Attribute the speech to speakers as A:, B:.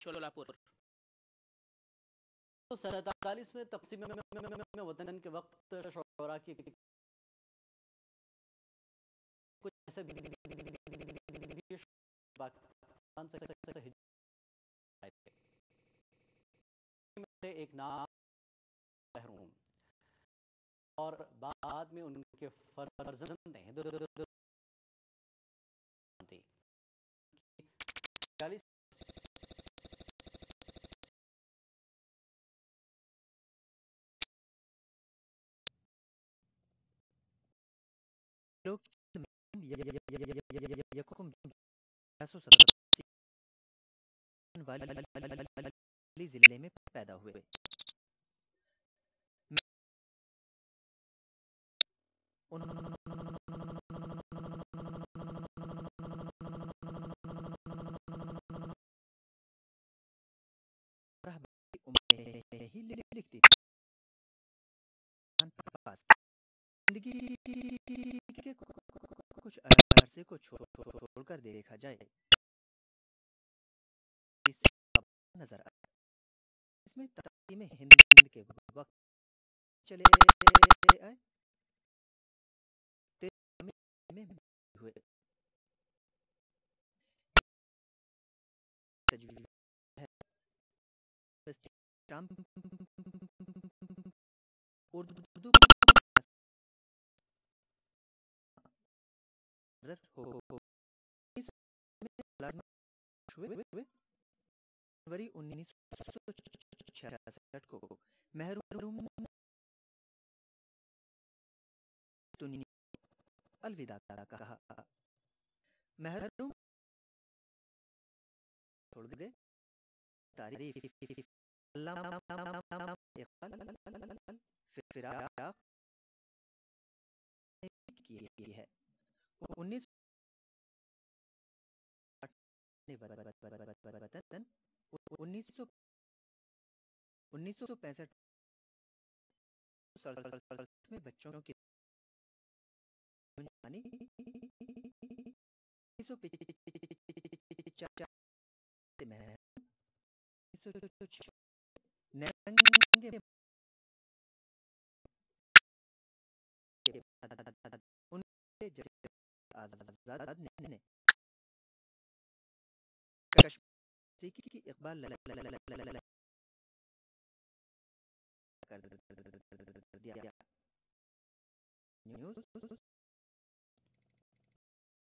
A: शोलापुर।
B: तो सैतालीस में तकसीम में वतन के वक्त शोरा की कुछ ऐसे एक नाम और बाद में उनके फर्जंद
C: लोग जिले में पैदा हुए ही लिखती थी ज़िंदगी के कुछ अरसे को छोड़कर देखा जाए। नज़र आया इसमें तकीम हिंद के वक्त चले आए। हुए। उर्दू जनवरी उन्नीस सौ छियासठ को महरूम अलविदा कहा महरूम छोड़ दे तारीफ़ फिराक की है उन्नीस उन्नीस सौ उन्नीस सौ पैंसठ में बच्चों की आज़ाद ने की इकबाल